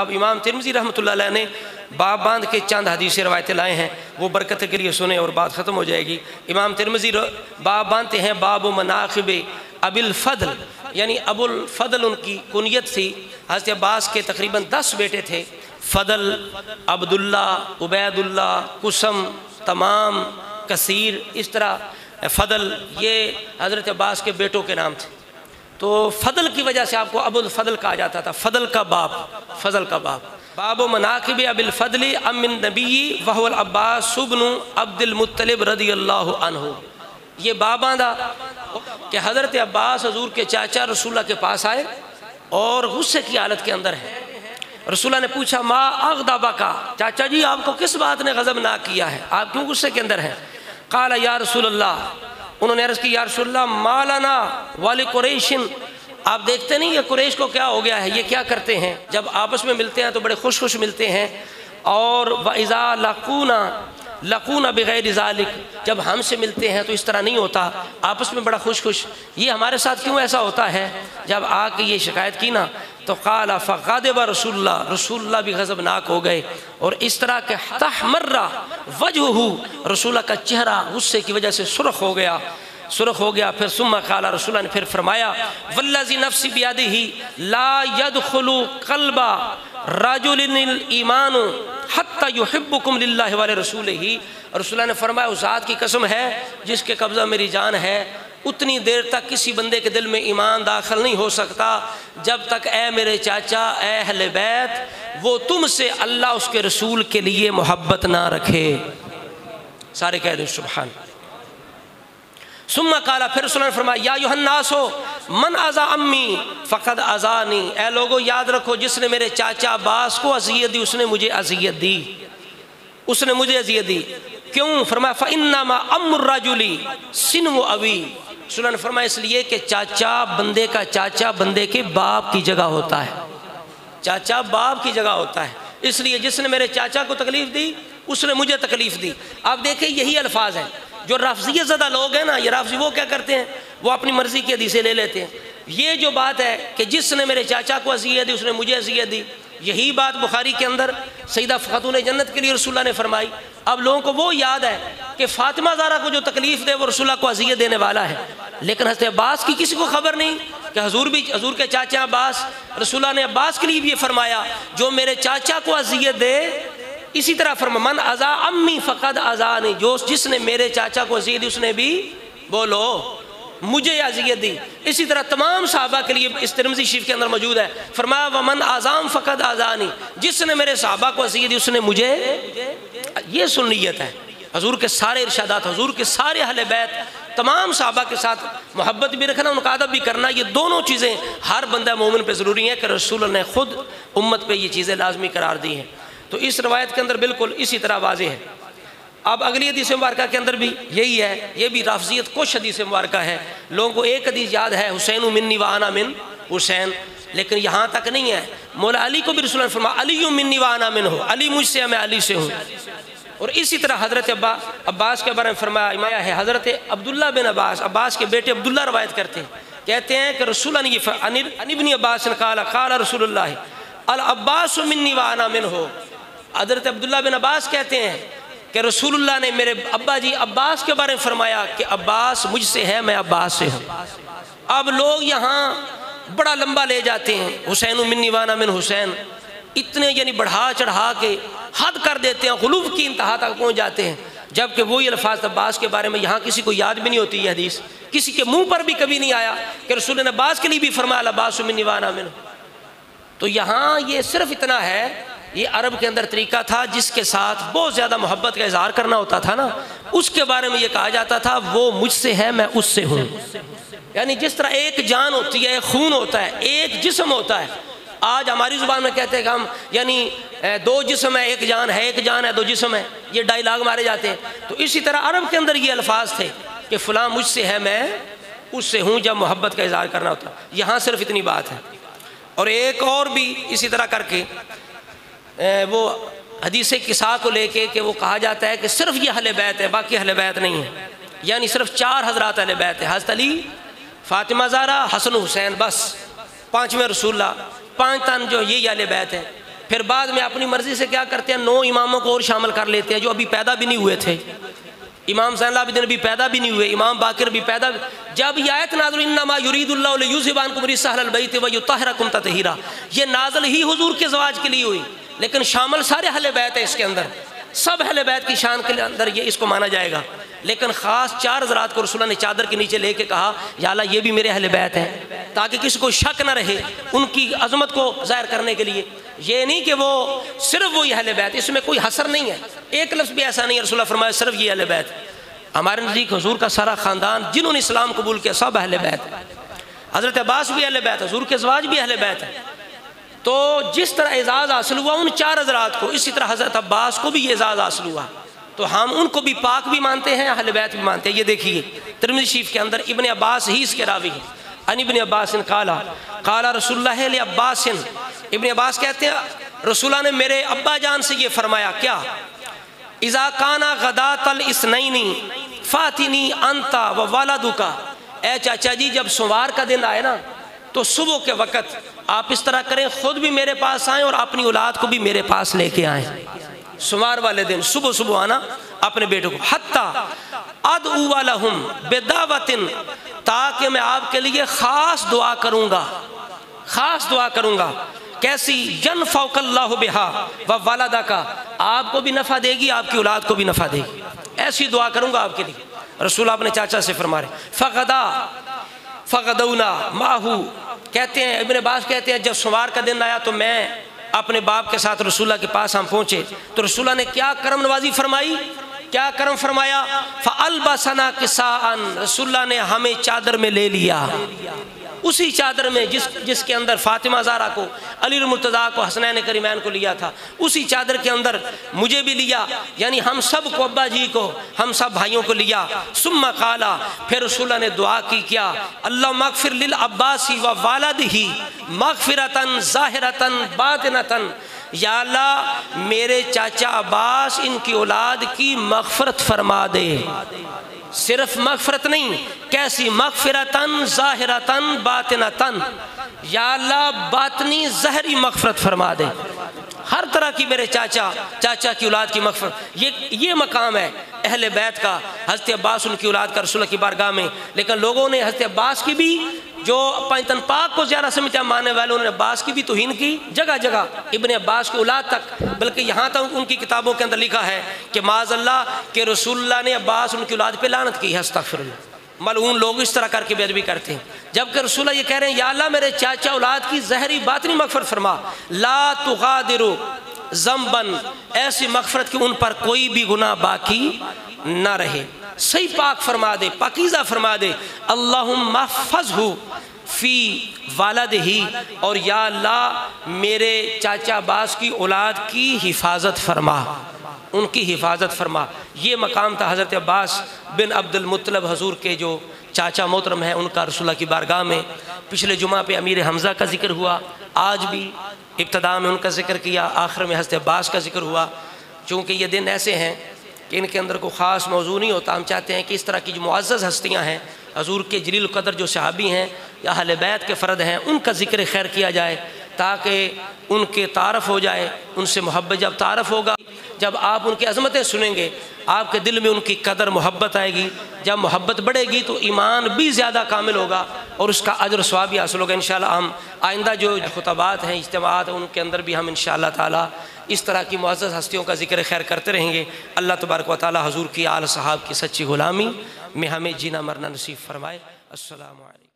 اب امام ترمزی رحمۃ اللہ علیہ نے باب باندھ کے چند حدیث روایتیں لائے ہیں، وہ برکت کے لیے سنیں اور بات ختم ہو جائے گی۔ امام ترمزی باب باندھتے ہیں، باب و مناقب اب الفضل یعنی ابو الفضل ان کی کنیت تھی۔ حضرت عباس کے تقریباً دس بیٹے تھے۔ فضل، عبداللہ عبید اللہ قسم، تمام، کثیر، اس طرح۔ فضل، یہ حضرت عباس کے بیٹوں کے نام تھے۔ تو فضل کی وجہ سے آپ کو ابو الفضل کہا جاتا تھا، فضل کا باپ فضل کا باپ باب و مناقب اب الفضل امن نبی وحو العباس سبن عبد المطلب رضی اللہ عنہ۔ یہ باب آندھا کہ حضرت عباس حضور کے چاچا رسول اللہ کے پاس آئے اور غصے کی حالت کے اندر ہے۔ رسول اللہ نے پوچھا، ما اغدابا کا چاچا جی آپ کو کس بات نے غضب نہ کیا ہے؟ آپ کیوں غصے کے اندر ہیں؟ قال، یا رسول اللہ انہوں نے عرض کی، یا رسول اللہ مالانا والی قریشن. آپ دیکھتے نہیں یہ قریش کو کیا ہو گیا ہے؟ یہ کیا کرتے ہیں؟ جب آپس میں ملتے ہیں تو بڑے خوش خوش ملتے ہیں اور وَإِذَا لَقُونَ لَقُونَ بِغَيْرِ ذَلِكَ جب ہم سے ملتے ہیں تو اس طرح نہیں ہوتا۔ آپس میں بڑا خوش خوش یہ ہمارے ساتھ کیوں ایسا ہوتا ہے؟ جب آ کے یہ شکایت کی نا، تو قال فغادب رسول اللہ۔ رسول اللہ بھی غضب ناک ہو گئے۔ اور اس طرح کے تحمرہ وجہ رسول اللہ کا چہرہ غصے کی وجہ سے سرخ ہو گیا۔ سرخ ہو گیا۔ پھر ثم قال، رسول اللہ نے پھر فرمایا، والذی نفسی بیادہ لا يدخل قلب رجل الایمان۔ حتی یحبکم للہ والے رسول ہی رسول اللہ نے فرمایا، اس ذات کی قسم ہے جس کے قبضہ میری جان ہے۔ اتنی دیر تک کسی بندے کے دل میں ایمان داخل نہیں ہو سکتا۔ جب تک اے میرے چاچا، اے اہل بیت، وہ تم سے اللہ، اس کے رسول کے لیے محبت نہ رکھے۔ سارے کہہ دیں سبحان ثم قالا پھر رسول نے فرمایا، یا یوہن ناسو من ازا امی فقد ازانی اے لوگو، یاد رکھو، جس نے میرے چاچا باس کو عذیت دی، اس نے مجھے عذیت دی۔ اس نے مجھے عذیت دی۔ کیوں؟ فرمایا، فَإِنَّمَا أَمُّ الرَّجُلِ سِنْوُ أَوِي۔ رسول اللہ فرمایا، اس لیے کہ چاچا بندے کا چاچا بندے کے باپ کی جگہ ہوتا ہے۔ چاچا باپ کی جگہ ہوتا ہے۔ اس لیے جس نے میرے چاچا کو تکلیف دی، اس نے مجھے تکلیف دی۔ آپ دیکھیں، یہی الفاظ ہیں۔ جو رافضیت زدہ لوگ ہیں نا، یہ رافضی وہ کیا کرتے ہیں؟ وہ اپنی مرضی کی حدیثیں لے لیتے ہیں۔ یہ جو بات ہے کہ جس نے میرے چاچا کو عذیت دی، اس نے مجھے عذیت دی، یہی بات بخاری کے اندر سیدہ خاتون جنت کے لیے رسول اللہ نے فرمائی۔ اب لوگوں کو وہ یاد ہے کہ فاطمہ زارہ کو جو تکلیف دے، وہ رسول اللہ کو عذیت دینے والا ہے۔ لیکن حضرت عباس کی کسی کو خبر نہیں کہ حضور بھی، حضور کے چاچا عباس، رسول اللہ نے عباس کے لیے بھی یہ فرمایا، جو میرے چاچا کو عذیت دے اسی طرح فرما من ازا امی فقد ازانی جو جس نے میرے چاچا کو عذیت دی اس نے بھی بولو، مجھے اذیت دی۔ اسی طرح تمام صحابہ کے لیے اس ترمزی شریف کے اندر موجود ہے۔ فرمایا، ومن آزام فقد آزانی جس نے میرے صحابہ کو اذیت دی، اس نے مجھے یہ سنیت ہے۔ حضور کے سارے ارشادات، حضور کے سارے اہل بیت، تمام صحابہ کے ساتھ محبت بھی رکھنا، ان کا ادب بھی کرنا، یہ دونوں چیزیں ہر بندہ مومن پہ ضروری ہیں کہ رسول نے خود امت پہ یہ چیزیں لازمی قرار دی ہیں۔ تو اس روایت کے اندر بالکل اسی طرح واضح ہے۔ اب اگلی حدیث مبارکہ کے اندر بھی یہی ہے، یہ بھی رافضیت کچھ حدیث مبارکہ ہے۔ لوگوں کو ایک حدیث یاد ہے، حسین منی وانا من حسین، لیکن یہاں تک نہیں ہے۔ مولا علی کو بھی رسول اللہ فرما علی منی وانا من ہو، علی مجھ سے، میں علی سے ہوں۔ اور اسی طرح حضرت ابا، عباس کے بارے میں فرمایا امایا ہے، حضرت عبداللہ بن عباس عباس کے بیٹے عبداللہ روایت کرتے ہیں۔ کہتے ہیں کہ رسول اللہ عباس نے قال قال رسول اللہ، العباس منی وانا من ہو۔ حضرت عبداللہ بن عباس کہتے ہیں کہ رسول اللہ نے میرے ابا جی عباس کے بارے میں فرمایا کہ عباس مجھ سے ہے، میں عباس سے ہوں۔ اب لوگ یہاں بڑا لمبا لے جاتے ہیں۔ حسین من وانا من حسین۔ اتنے یعنی بڑھا چڑھا کے حد کر دیتے ہیں غلوف کی انتہا تک پہنچ جاتے ہیں۔ جبکہ وہی الفاظ عباس کے بارے میں یہاں کسی کو یاد بھی نہیں ہوتی، یہ حدیث کسی کے منہ پر بھی کبھی نہیں آیا کہ رسول نے عباس کے لیے بھی فرمایا عباس من وانا من۔ تو یہاں یہ صرف اتنا ہے یہ عرب کے اندر طریقہ تھا جس کے ساتھ بہت زیادہ محبت کا اظہار کرنا ہوتا تھا نا۔ اس کے بارے میں یہ کہا جاتا تھا، وہ مجھ سے ہے، میں اس سے ہوں۔ یعنی جس طرح ایک جان ہوتی ہے خون ہوتا ہے، ایک جسم ہوتا ہے۔ آج ہماری زبان میں کہتے ہیں کہ ہم یعنی دو جسم ہے، ایک جان ہے، ایک جان ہے، دو جسم ہے۔ یہ ڈائلاگ مارے جاتے ہیں۔ تو اسی طرح عرب کے اندر یہ الفاظ تھے کہ فلاں مجھ سے ہے، میں اس سے ہوں، جب محبت کا اظہار کرنا ہوتا۔ یہاں صرف اتنی بات ہے۔ اور ایک اور بھی اسی طرح کر کے وہ حدیث قصا کو لے کے کہ وہ کہا جاتا ہے کہ صرف یہ اہل بیت ہے، باقی اہل بیت نہیں ہے۔ یعنی صرف چار حضرات اہل بیت ہے حضرت علی، فاطمہ زارہ، حسن حسین، بس۔ پانچویں رسول اللہ، پانچ تن جو یہ اہل بیت ہے پھر بعد میں اپنی مرضی سے کیا کرتے ہیں، نو اماموں کو اور شامل کر لیتے ہیں جو ابھی پیدا بھی نہیں ہوئے تھے۔ امام صلی اللہ علیہ بھی پیدا بھی نہیں ہوئے، امام باقر بھی پیدا بھی۔ جب یہ آیت نازل، انما یرید اللہ علیہ یوزبان کم رسح البیت و یطہرکم تطہیرا۔ یہ نازل ہی حضور کے زواج کے لیے ہوئی۔ لیکن شامل سارے اہل بیت ہے اس کے اندر۔ سب اہل بیت کی شان کے اندر یہ اس کو مانا جائے گا۔ لیکن خاص چار حضرات کو رسولہ نے چادر کے نیچے لے کے کہا، یا اللہ یہ بھی میرے اہل بیت ہیں۔ تاکہ کسی کو شک نہ رہے ان کی عظمت کو ظاہر کرنے کے لیے۔ یہ نہیں کہ وہ صرف وہی اہل بیت، اس میں کوئی حسر نہیں ہے۔ ایک لفظ بھی ایسا نہیں ہے، رسولہ فرمایا صرف یہ اہل بیت۔ ہمارے نزدیک حضور کا سارا خاندان، جنہوں نے اسلام قبول کیا، سب اہل بیت۔ حضرت عباس بھی اہل بیت، حضور کے زواج بھی اہل بیت۔ ہے تو جس طرح اعزاز حاصل ہوا ان چار حضرات کو، اسی طرح حضرت عباس کو بھی یہ اعزاز حاصل ہوا۔ تو ہم ان کو بھی پاک بھی مانتے ہیں، اہل بیت بھی مانتے ہیں۔ یہ دیکھیے ترمزی شریف کے اندر ابن عباس ہی اس کے راوی ہیں۔ ان ابن عباس قالا قالا رسول اللہ علیہ عباس، ابن عباس کہتے ہیں، رسول اللہ نے میرے ابا جان سے یہ فرمایا، کیا؟ اذا کانا غدات الاسنینی فاتنی انتا و والدو کا اے چاچا جی جب سوار کا دن آئے نا، تو صبح کے وقت آپ اس طرح کریں، خود بھی میرے پاس آئیں اور اپنی اولاد کو بھی میرے پاس لے کے آئیں۔ سمار والے دن صبح صبح آنا، اپنے بیٹوں کو حتیٰ ادعو لہم بدعوت تاکہ میں آپ کے لیے خاص دعا کروں گا۔ خاص دعا کروں گا۔ کیسی؟ جن فوق اللہ بہا و والدہ کا آپ کو بھی نفع دے گی، آپ کی اولاد کو بھی نفع دے گی۔ ایسی دعا کروں گا آپ کے لیے۔ رسول اپنے چاچا سے فرما رہے فغدا، فغدونا ماہو کہتے ہیں، ابن عباس کہتے ہیں، جب سوار کا دن آیا تو میں اپنے باپ کے ساتھ رسولہ کے پاس ہم پہنچے۔ تو رسولہ نے کیا کرم نوازی فرمائی؟ کیا کرم فرمایا؟ فَأَلْبَسَنَا قِسَاءً اللہ نے ہمیں چادر میں لے لیا۔ اسی چادر میں جس جس کے اندر فاطمہ زارہ کو، علی المرتضیٰ کو، حسنین کریمین کو لیا تھا، اسی چادر کے اندر مجھے بھی لیا یعنی ہم سب کو ابا جی کو، ہم سب بھائیوں کو لیا۔ ثم قالا پھر رسول نے دعا کی، کیا اللہ مغفر للعباسی و والد ہی مغفرتاً، ظاہرتاً، باطنتاً۔ یا اللہ، میرے چاچا عباس ان کی اولاد کی مغفرت فرما دے۔ صرف مغفرت نہیں، کیسی؟ مغفرتن ظاہرتن باطنتن یا اللہ، باطنی زہری مغفرت فرما دے۔ ہر طرح کی میرے چاچا چاچا کی اولاد کی مغفرت۔ یہ یہ مقام ہے اہل بیت کا۔ حضرت عباس ان کی اولاد کا رسول کی بارگاہ میں۔ لیکن لوگوں نے حضرت عباس کی بھی جو پائنتن پاک کو زیادہ سمجھا ماننے والے انہوں نے عباس کی بھی توہین کی، جگہ جگہ ابن عباس کی اولاد تک، بلکہ یہاں تک ان کی کتابوں کے اندر لکھا ہے کہ معاذ اللہ کہ رسول اللہ نے عباس ان کی اولاد پہ لانت کی ہے استغفر اللہ ملعون لوگ اس طرح کر کے بے کرتے ہیں۔ جبکہ رسول اللہ یہ کہہ رہے ہیں، یا اللہ میرے چاچا اولاد کی زہری باطنی مغفرت فرما۔ لا تغادرو زمبن ایسی مغفرت کہ ان پر کوئی بھی گناہ باقی نہ رہے۔ صحیح پاک فرما دے، پاکیزہ فرما دے، اللہم محفظ ہو فی والد ہی اور یا اللہ میرے چاچا باس کی اولاد کی حفاظت فرما، ان کی حفاظت فرما۔ یہ مقام تھا حضرت عباس بن عبد المطلب حضور کے جو چاچا محترم ہیں، ان کا رسول اللہ کی بارگاہ میں پچھلے جمعہ پہ امیر حمزہ کا ذکر ہوا۔ آج بھی ابتدا میں ان کا ذکر کیا، آخر میں حضرت عباس کا ذکر ہوا۔ چونکہ یہ دن ایسے ہیں کہ ان کے اندر کوئی خاص موضوع نہیں ہوتا۔ ہم چاہتے ہیں کہ اس طرح کی جو معزز ہستیاں ہیں، حضور کے جلیل القدر جو صحابی ہیں یا اہل بیت کے فرد ہیں، ان کا ذکر خیر کیا جائے تاکہ ان کے تعارف ہو جائے، ان سے محبت جب تعارف ہوگا، جب آپ ان کی عظمتیں سنیں گے، آپ کے دل میں ان کی قدر محبت آئے گی۔ جب محبت بڑھے گی تو ایمان بھی زیادہ کامل ہوگا اور اس کا عجر بھی حاصل ہوگا۔ انشاءاللہ ہم آئندہ جو خطبات ہیں، اجتماعات ہیں، ان کے اندر بھی ہم انشاءاللہ تعالی اس طرح کی معزز ہستیوں کا ذکر خیر کرتے رہیں گے۔ اللہ تبارک و تعالی حضور کی آل صحاب کی سچی غلامی میں ہمیں جینا مرنا نصیب فرمائے۔ السلام علیکم۔